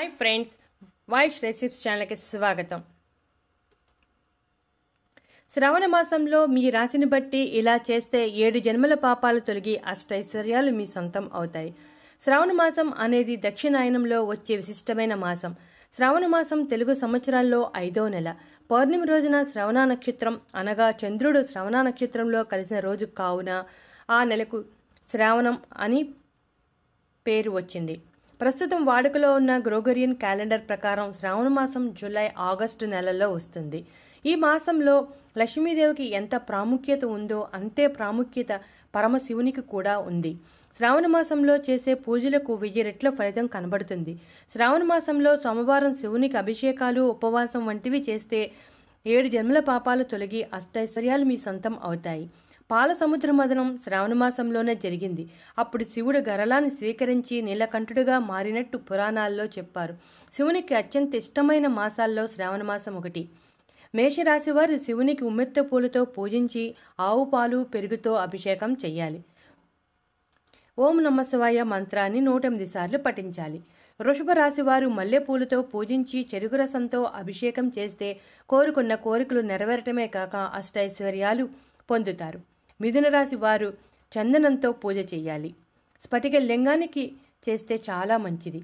Hi friends voice recipes ఛానల్కి స్వాగతం. శ్రవణ మాసంలో మీ రాశిని బట్టి ఇలా చేస్తే ఏడు జన్మల పాపాలు తొలగి అష్టైశ్వర్యాలు మీ సొంతం అవుతాయి. శ్రావణ మాసం అనేది దక్షిణాయనంలో వచ్చే విశిష్టమైన మాసం. శ్రవణ మాసం తెలుగు సంవత్సరాల్లో ఐదో నెల. పౌర్ణమి రోజున శ్రవణ నక్షత్రం అనగా చంద్రుడు శ్రవణ నక్షత్రంలో కలిసిన రోజు కావున ఆ నెలకు శ్రావణం అని పేరు వచ్చింది. ప్రస్తుతం వాడుకలో ఉన్న గ్రోగరియన్ క్యాలెండర్ ప్రకారం శ్రావణ మాసం జూలై ఆగస్టు నెలలో వస్తుంది. ఈ మాసంలో లక్ష్మీదేవికి ఎంత ప్రాముఖ్యత ఉందో అంతే ప్రాముఖ్యత పరమశివునికి కూడా ఉంది. శ్రావణ మాసంలో చేసే పూజలకు వెయ్యి రెట్ల ఫలితం కనబడుతుంది. శ్రావణ మాసంలో సోమవారం శివునికి అభిషేకాలు ఉపవాసం వంటివి చేస్తే ఏడు జన్మల పాపాలు తొలగి అష్టైశ్వర్యాలు మీ సొంతం అవుతాయి. పాల సముద్ర మదనం శ్రావణమాసంలోనే జరిగింది. అప్పుడు శివుడు గరళాన్ని స్వీకరించి నీలకంఠుడుగా మారినట్టు పురాణాల్లో చెప్పారు. శివునికి అత్యంత ఇష్టమైన మాసాల్లో శ్రావణమాసం ఒకటి. మేషరాశి వారు శివునికి ఉమ్మెత్త పూలతో పూజించి ఆవు పాలు పెరుగుతో అభిషేకం చెయ్యాలి. ఓం నమశివాయ మంత్రాన్ని నూటెనిమిది సార్లు పఠించాలి. వృషభ రాశి వారు మల్లెపూలతో పూజించి చెరుకు రసంతో అభిషేకం చేస్తే కోరుకున్న కోరికలు నెరవేరటమే కాక అష్టైశ్వర్యాలు పొందుతారు. మిథునరాశి వారు చందనంతో పూజ చేయాలి. స్ఫటిక లింగానికి చేస్తే చాలా మంచిది.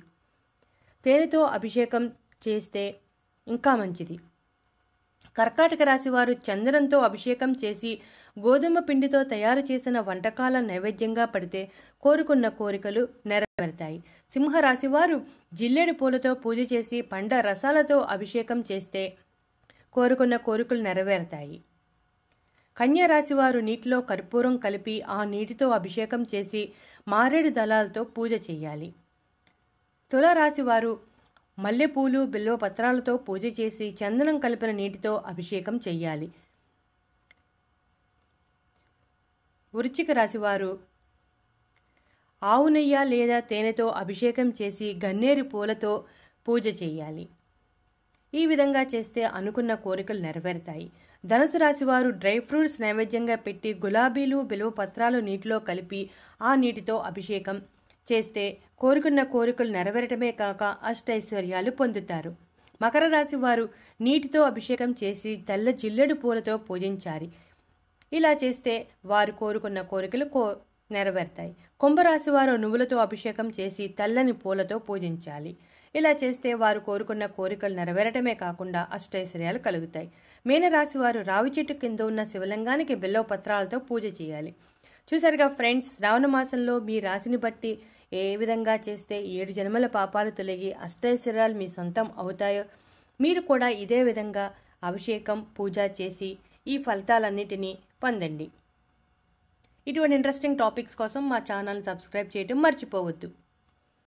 తేనెతో అభిషేకం చేస్తే ఇంకా మంచిది. కర్కాటక రాశి వారు చందనంతో అభిషేకం చేసి గోధుమ పిండితో తయారు చేసిన వంటకాల నైవేద్యంగా పడితే కోరుకున్న కోరికలు నెరవేరుతాయి. సింహరాశి వారు జిల్లేడు పూలతో పూజ చేసి పండ రసాలతో అభిషేకం చేస్తే కోరుకున్న కోరికలు నెరవేరుతాయి. కన్యరాశివారు నీటిలో కర్పూరం కలిపి ఆ నీటితో అభిషేకం చేసి మారేడు దళాలతో పూజ చేయాలి. తులారాశివారు మల్లెపూలు బిల్వ పత్రాలతో పూజ చేసి చందనం కలిపిన నీటితో అభిషేకం చెయ్యాలి వృచ్చిక రాశివారు ఆవు నెయ్య లేదా తేనెతో అభిషేకం చేసి గన్నేరు పూలతో పూజ చేయాలి. ఈ విధంగా చేస్తే అనుకున్న కోరికలు నెరవేరుతాయి. ధనుసు రాశి వారు డ్రై ఫ్రూట్స్ నైవేద్యంగా పెట్టి గులాబీలు బిలువ పత్రాలు నీటిలో కలిపి ఆ నీటితో అభిషేకం చేస్తే కోరుకున్న కోరికలు నెరవేరటమే కాక అష్టైశ్వర్యాలు పొందుతారు. మకర రాశి వారు నీటితో అభిషేకం చేసి తెల్ల జిల్లెడు పూలతో పూజించాలి. ఇలా చేస్తే వారు కోరుకున్న కోరికలు కో నెరవేరుతాయి. కుంభరాశి వారు నువ్వులతో అభిషేకం చేసి తెల్లని పూలతో పూజించాలి. ఇలా చేస్తే వారు కోరుకున్న కోరికలు నెరవేరటమే కాకుండా అష్టైశ్వర్యాలు కలుగుతాయి. మీనరాశి వారు రావి చెట్టు కింద ఉన్న శివలింగానికి బిల్లవ పత్రాలతో పూజ చేయాలి. చూసారుగా ఫ్రెండ్స్ శ్రావణ మాసంలో మీ రాశిని బట్టి ఏ విధంగా చేస్తే ఏడు జన్మల పాపాలు తొలగి అష్టైశ్వర్యాలు మీ సొంతం అవుతాయో మీరు కూడా ఇదే విధంగా అభిషేకం పూజ చేసి ఈ ఫలితాలన్నిటినీ పొందండి. ఇటువంటి ఇంట్రెస్టింగ్ టాపిక్స్ కోసం మా ఛానల్ సబ్స్క్రైబ్ చేయడం మర్చిపోవద్దు.